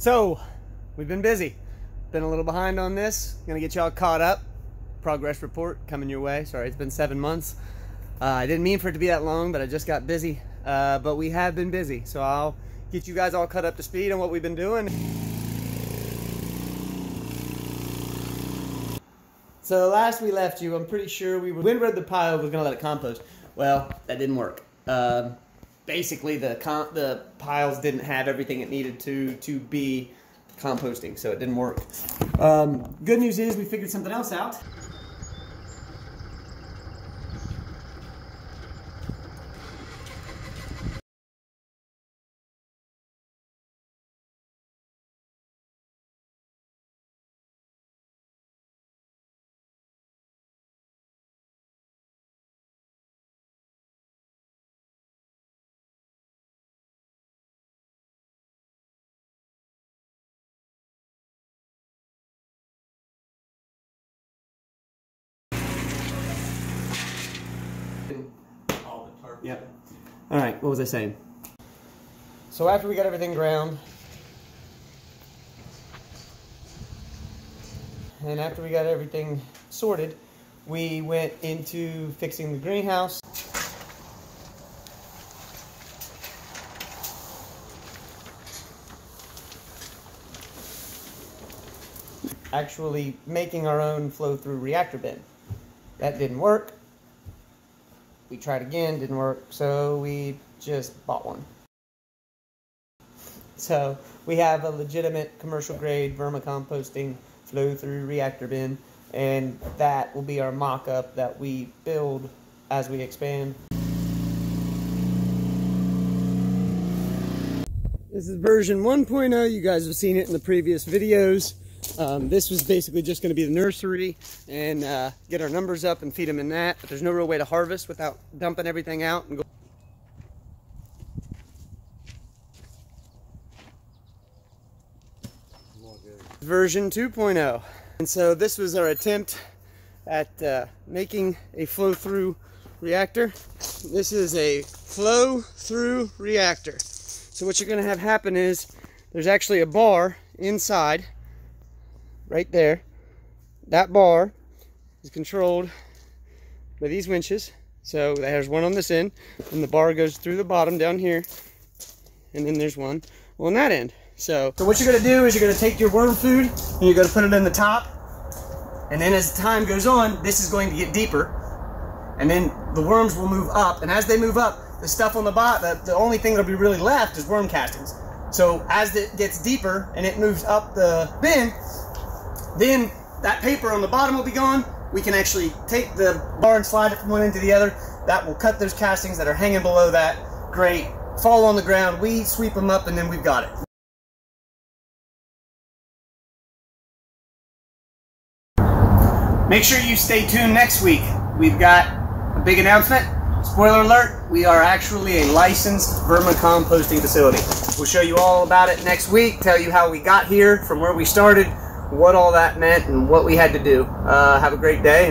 So, we've been busy. Been a little behind on this. Gonna get y'all caught up. Progress report coming your way. Sorry, it's been seven months. Uh, I didn't mean for it to be that long, but I just got busy. Uh, but we have been busy, so I'll get you guys all caught up to speed on what we've been doing. So last we left you, I'm pretty sure we were windrowed the pile was gonna let it compost. Well, that didn't work. Um, basically, the the piles didn't have everything it needed to to be composting, so it didn't work. Um, good news is we figured something else out. all the tarp. Yep. All right. What was I saying? So after we got everything ground, and after we got everything sorted, we went into fixing the greenhouse. Actually making our own flow through reactor bin. That didn't work. We tried again, didn't work, so we just bought one. So we have a legitimate commercial grade vermicomposting flow through reactor bin, and that will be our mock up that we build as we expand. This is version 1.0. You guys have seen it in the previous videos. Um, this was basically just going to be the nursery and uh, get our numbers up and feed them in that. But there's no real way to harvest without dumping everything out and go. Version 2.0. And so this was our attempt at uh, making a flow through reactor. This is a flow through reactor. So what you're going to have happen is there's actually a bar inside right there. That bar is controlled by these winches. So there's one on this end, and the bar goes through the bottom down here, and then there's one on that end. So, so what you're gonna do is you're gonna take your worm food and you're gonna put it in the top, and then as time goes on, this is going to get deeper, and then the worms will move up, and as they move up, the stuff on the bottom, the, the only thing that'll be really left is worm castings. So as it gets deeper and it moves up the bin, then that paper on the bottom will be gone. We can actually take the bar and slide it from one end to the other. That will cut those castings that are hanging below that. Great. Fall on the ground. We sweep them up and then we've got it. Make sure you stay tuned next week. We've got a big announcement. Spoiler alert, we are actually a licensed vermicomposting facility. We'll show you all about it next week, tell you how we got here, from where we started, what all that meant, and what we had to do. Uh, have a great day.